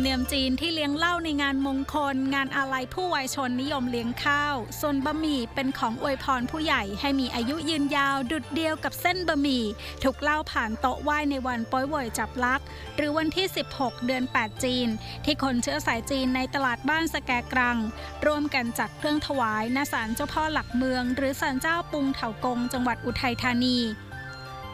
เนียมจีนที่เลี้ยงเหล้าในงานมงคล งานอาลัยผู้วัยชนนิยมเลี้ยงข้าว ส่วนบะหมี่เป็นของอวยพรผู้ใหญ่ให้มีอายุยืนยาวดุดเดียวกับเส้นบะหมี่ถูกเล่าผ่านโต๊ะไหว้ในวันป้อยวยจับลัก หรือวันที่ 16 เดือน 8 จีน ที่คนเชื้อสายจีนในตลาดบ้านสแกกรัง ร่วมกันจัดเครื่องถวายณศาลเจ้าพ่อหลักเมือง หรือศาลเจ้าปุงเถากงจังหวัดอุทัยธานี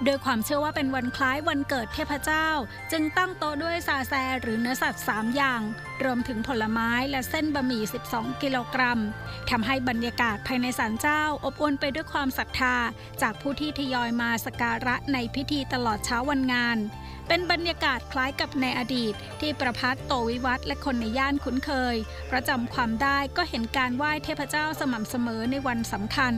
โดยความเชื่อว่าเป็นวันคล้ายวันเกิดเทพเจ้า จึงตั้งโต๊ะด้วยซาแซหรือเนื้อสัตว์ 3 อย่าง รวมถึงผลไม้และเส้นบะหมี่ 12 กิโลกรัมทำให้บรรยากาศภายในศาลเจ้า อบอวลไปด้วยความศรัทธา จากผู้ที่ทยอยมาสการะในพิธีตลอดเช้าวันงาน เป็นบรรยากาศคล้ายกับในอดีต ที่ประพัฒโตวิวัฒและคนในย่านคุ้นเคยประจำความได้ก็เห็นการไหว้เทพเจ้าสม่ำเสมอในวันสำคัญ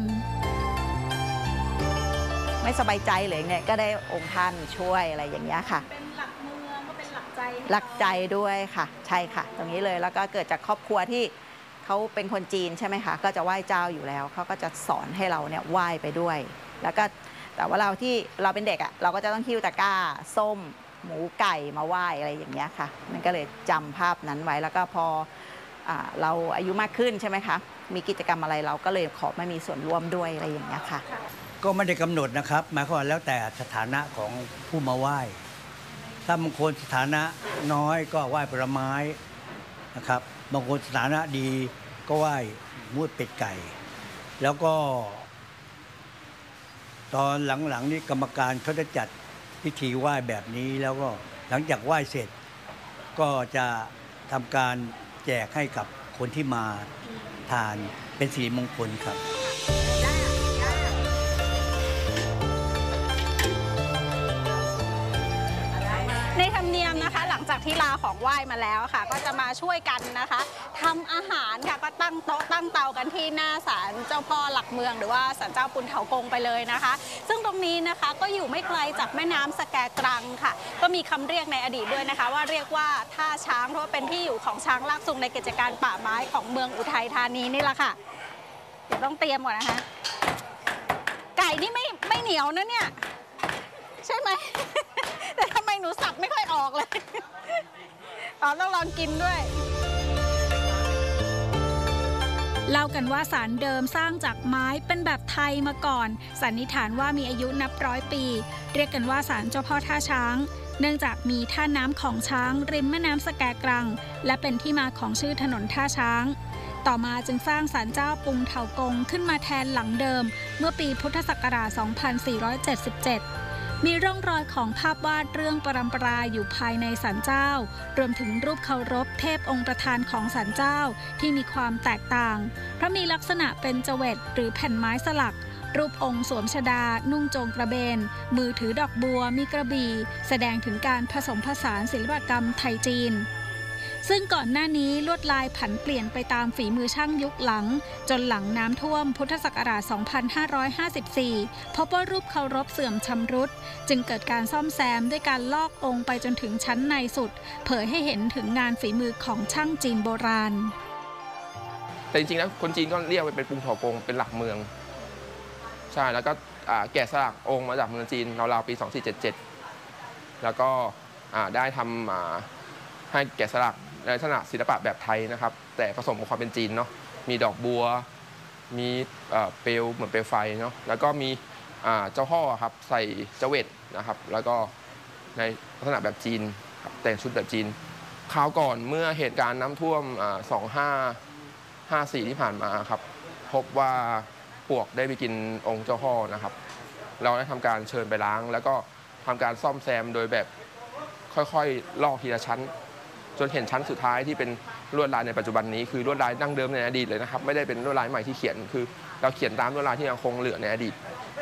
ไม่สบายใจเลยเนี่ยก็ได้องค์ท่านช่วยอะไรอย่างเงี้ยค่ะ เป็นหลักเมืองก็เป็นหลักใจหลักใจด้วยค่ะ ใช่ค่ะ ตรงนี้เลยแล้วก็เกิดจากครอบครัวที่เขาเป็นคนจีนใช่ไหมคะก็จะไหว้เจ้าอยู่แล้วเขาก็จะสอนให้เราเนี่ยไหว้ไปด้วย แล้วก็แต่ว่าเราที่เราเป็นเด็กอะ่ะเราก็จะต้องคิ้วตะกร้า ส้ม หมูไก่มาไหว้อะไรอย่างเงี้ยค่ะ มันก็เลยจำภาพนั้นไว้แล้วก็พออาเราอายุมากขึ้นใช่ไหมคะมีกิจกรรมอะไรเราก็เลยขอมามีส่วนร่วมด้วยอะไรอย่างเงี้ยค่ะ ก็ไม่ได้กำหนดนะครับ หมายความว่าแล้วแต่สถานะของผู้มาไหว้ ถ้าบางคนสถานะน้อยก็ไหว้ผลไม้นะครับ บางคนสถานะดีก็ไหว้มูดเป็ดไก่ แล้วก็ ตอนหลังๆนี้กรรมการเขาจะจัดพิธีไหว้แบบนี้ แล้วก็หลังจากไหว้เสร็จ ก็จะทำการแจกให้กับคนที่มาทานเป็นสีมงคลครับ งจากที่ลาของไหว้มาแล้วค่ะ ก็จะมาช่วยกันนะคะทำอาหารค่ะก็ตั้งโต๊ะตั้งเตากันที่หน้าศาลเจ้าพ่อหลักเมือง หรือว่าศาลเจ้าปุนเถากงไปเลยนะคะ ซึ่งตรงนี้นะคะก็อยู่ไม่ไกลจากแม่น้ำสแกกรังค่ะ ก็มีคำเรียกในอดีตด้วยนะคะ ว่าเรียกว่าท่าช้างเพราะว่าเป็นที่อยู่ของช้างลากซุงในกิจการป่าไม้ของเมืองอุทัยธานีนี่แหละค่ะ เดี๋ยวต้องเตรียมก่อนนะคะ ไก่นี่ไม่ไม่เหนียวนะเนี่ย ใช่ไหม แต่ทำไมหนูสับไม่ค่อยออกเลย อ๋อต้องลองกินด้วย เล่ากันว่าสารเดิมสร้างจากไม้เป็นแบบไทยมาก่อน สันนิษฐานว่ามีอายุนับร้อยปี เรียกกันว่าสารเจ้าพ่อท่าช้าง เนื่องจากมีท่าน้ำของช้างริมแม่น้ำสแกกรัง และเป็นที่มาของชื่อถนนท่าช้างต่อมาจึงสร้างศาลเจ้าปุงเถากงขึ้นมาแทนหลังเดิม เมื่อปีพุทธศักราช 2477 มีร่องรอยของภาพวาดเรื่องปรำปราอยู่ภายในศาลเจ้า รวมถึงรูปเคารพเทพองค์ประธานของศาลเจ้าที่มีความแตกต่าง เพราะมีลักษณะเป็นจเวตหรือแผ่นไม้สลัก รูปองค์สวมชดา นุ่งโจงกระเบน มือถือดอกบัว มีกระบี่ แสดงถึงการผสมผสานศิลปกรรมไทยจีน ซึ่งก่อนหน้านี้ลวดลายผันเปลี่ยนไปตามฝีมือช่างยุคหลัง จนหลังน้ำท่วมพุทธศักราช 2554 พบว่ารูปเคารพเสื่อมชำรุด จึงเกิดการซ่อมแซมด้วยการลอกองค์ไปจนถึงชั้นในสุด เผยให้เห็นถึงงานฝีมือของช่างจีนโบราณ แต่จริงๆแล้วคนจีนก็เรียกว่าเป็นปุงเถากงเป็นหลักเมือง ใช่แล้วก็แกะสลักองค์มาจากเมืองจีนราวๆปี 2477 แล้วก็ได้ทำให้แกะสลัก ลักษณะศิลปะแบบไทยนะครับ แต่ผสมกับความเป็นจีนเนาะมีดอกบัว มีเปลวเหมือนเปลวไฟเนาะแล้วก็มีเจ้าพ่อครับใส่เจเวตนะครับ แล้วก็ในลักษณะแบบจีนแต่งชุดแบบจีนคราวก่อนเมื่อเหตุการณ์น้ำท่วม 25 54 ที่ผ่านมาครับ พบว่าปวกได้ไปกินองค์เจ้าพ่อนะครับ เราได้ทำการเชิญไปล้าง แล้วก็ทำการซ่อมแซมโดยแบบค่อยๆลอกทีละชั้น จนเห็นชั้นสุดท้ายที่เป็นลวดลายในปัจจุบันนี้คือลวดลายดั้งเดิมในอดีตเลยนะครับ ไม่ได้เป็นลวดลายใหม่ที่เขียนคือเราเขียนตามลวดลายที่ยังคงเหลือในอดีต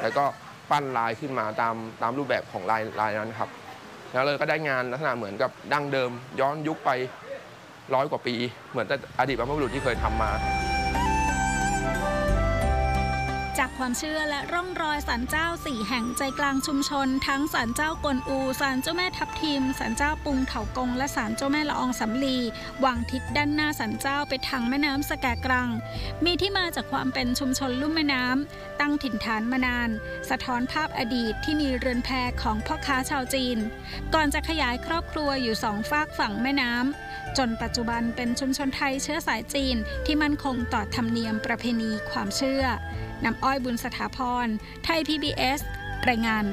แล้วก็ปั้นลายขึ้นมาตามตามรูปแบบของลายลายนั้นครับแล้วเลยก็ได้งานลักษณะเหมือนกับดั้งเดิม ย้อนยุคไปร้อยกว่าปี เหมือนแต่อดีตบรรพบุรุษที่เคยทำมา จากความเชื่อและร่องรอยศาลเจ้าสี่แห่งใจกลางชุมชน ทั้งศาลเจ้ากวนอูศาลเจ้าแม่ทับทิมศาลเจ้าปุงเถากงและศาลเจ้าแม่ละอองสำลีวางทิศด้านหน้าศาลเจ้าไปทางแม่น้ำสแกกรัง มีที่มาจากความเป็นชุมชนลุ่มแม่น้ำตั้งถิ่นฐานมานาน สะท้อนภาพอดีตที่มีเรือนแพของพ่อค้าชาวจีน ก่อนจะขยายครอบครัวอยู่สองฝากฝั่งแม่น้ำจนปัจจุบันเป็นชุมชนไทยเชื้อสายจีนที่มั่นคงต่อธรรมเนียมประเพณีความเชื่อน้ำอ้อยบุญสถาพร ไทย PBS รายงาน